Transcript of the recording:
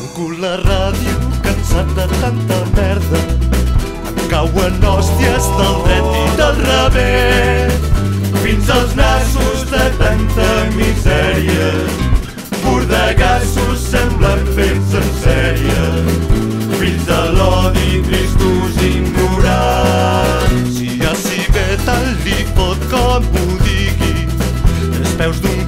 Encul la ràdio, cansat de tanta merda. Em cauen hòsties del dret i del revés. Fins als nassos de tanta misèria. troféus do